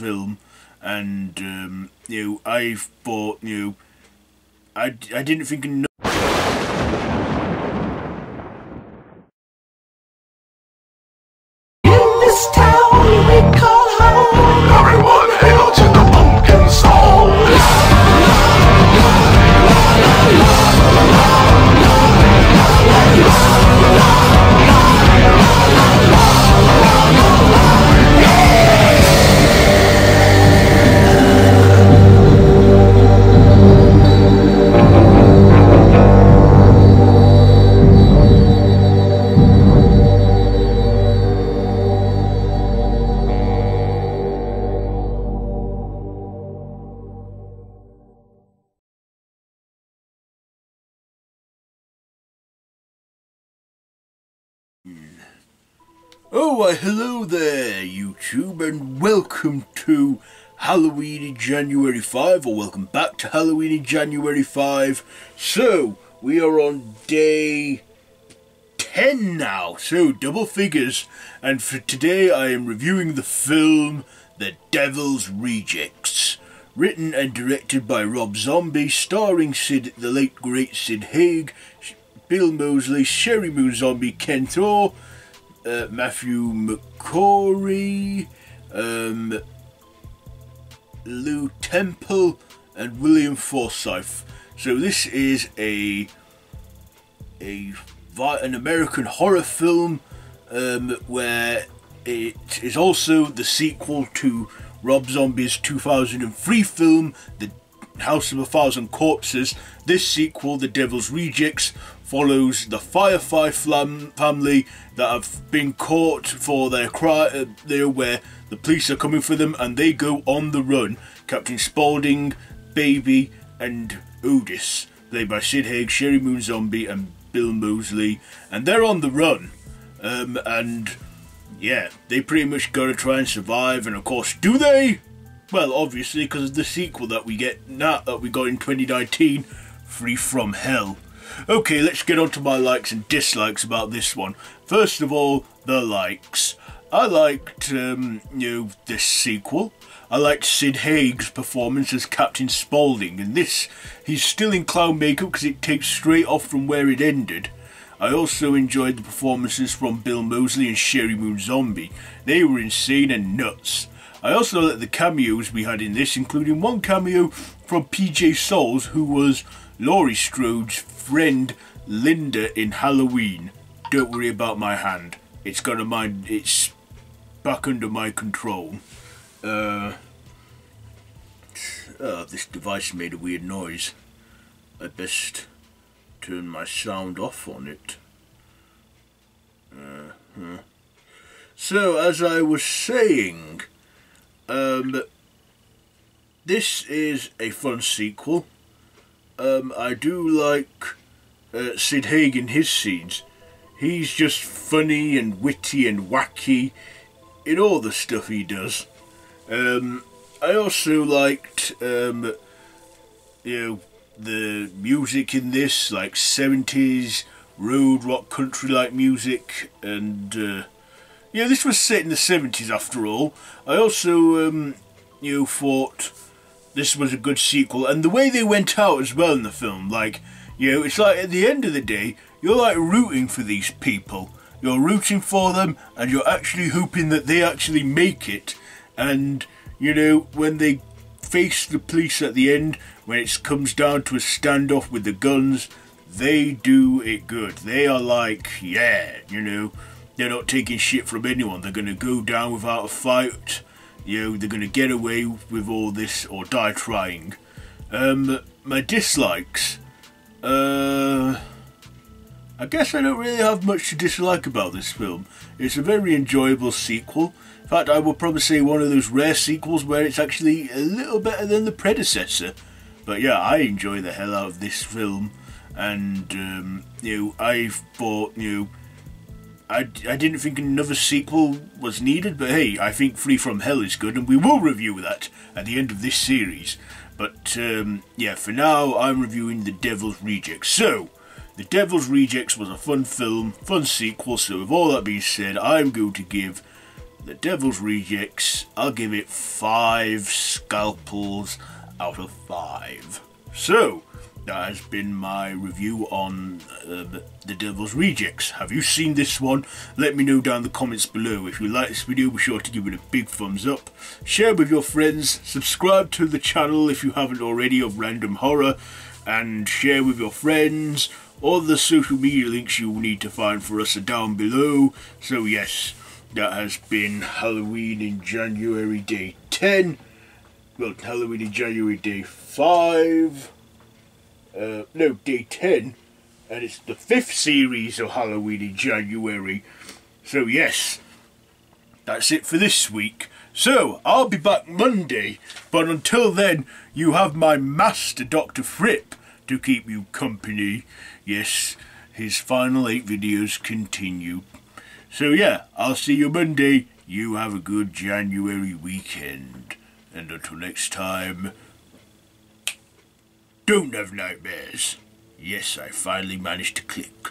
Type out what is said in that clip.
film, and um, you know, I thought, you know, I, I didn't think. No- Oh, why, hello there, YouTube, and welcome to Halloween in January 5, or welcome back to Halloween in January 5. So, we are on day 10 now, so double figures, and for today I am reviewing the film The Devil's Rejects. Written and directed by Rob Zombie, starring Sid, the late great Sid Haig, Bill Moseley, Sheri Moon Zombie, Ken Foree, uh, Matthew McGrory, um, Lou Temple, and William Forsythe. So this is a a an American horror film um, where it is also the sequel to Rob Zombie's 2003 film, The House of a Thousand Corpses. This sequel, The Devil's Rejects, follows the Firefly family that have been caught for their crime, there where the police are coming for them and they go on the run. Captain Spaulding, Baby, and Otis, played by Sid Haig, Sheri Moon Zombie, and Bill Moseley, and they're on the run. Um, and yeah, they pretty much gotta try and survive, and of course, do they? Well, obviously, because of the sequel that we get now that we got in 2019, Free from Hell. Okay, let's get on to my likes and dislikes about this one. First of all, the likes. I liked, um, you know, this sequel. I liked Sid Haig's performance as Captain Spaulding. In this, he's still in clown makeup because it takes straight off from where it ended. I also enjoyed the performances from Bill Moseley and Sheri Moon Zombie. They were insane and nuts. I also liked the cameos we had in this, including one cameo from PJ Soles, who was Laurie Strode's friend Lynda in Halloween. Don't worry about my hand. It's got a mind. It's back under my control. Uh, uh, this device made a weird noise. I best turn my sound off on it. Uh, huh. So, as I was saying, um, this is a fun sequel. Um, I do like uh, Sid Haig in his scenes. He's just funny and witty and wacky in all the stuff he does. Um, I also liked, um, you know, the music in this, like 70s road rock country like music, and uh, yeah, this was set in the 70s after all. I also, um, you know, thought this was a good sequel, and the way they went out as well in the film, like, you know, it's like at the end of the day, you're like rooting for these people. You're rooting for them, and you're actually hoping that they actually make it. And you know, when they face the police at the end, when it comes down to a standoff with the guns, they do it good. They are like, yeah, you know, they're not taking shit from anyone. They're gonna go down without a fight. You know, they're gonna get away with all this or die trying. Um, my dislikes. Uh, I guess I don't really have much to dislike about this film. It's a very enjoyable sequel. In fact, I would probably say one of those rare sequels where it's actually a little better than the predecessor. But yeah, I enjoy the hell out of this film, and um, you know, I've thought you know, I, I didn't think another sequel was needed, but hey, I think Free from Hell is good, and we will review that at the end of this series. But um, yeah, for now, I'm reviewing The Devil's Rejects. So, The Devil's Rejects was a fun film, fun sequel. So, with all that being said, I'm going to give The Devil's Rejects, I'll give it five scalpels out of five. So, that has been my review on uh, The Devil's Rejects. Have you seen this one? Let me know down in the comments below. If you like this video, be sure to give it a big thumbs up. Share with your friends. Subscribe to the channel if you haven't already of Random Horror. And share with your friends. All the social media links you will need to find for us are down below. So yes, that has been Halloween in January day 10. Well, Halloween in January day 5 uh, no, day 10, and it's the fifth series of Halloween in January. So, yes, that's it for this week. So, I'll be back Monday, but until then, you have my master, Dr. Fripp, to keep you company. Yes, his final eight videos continue. So, yeah, I'll see you Monday. You have a good January weekend. And until next time, don't have nightmares. Yes, I finally managed to click.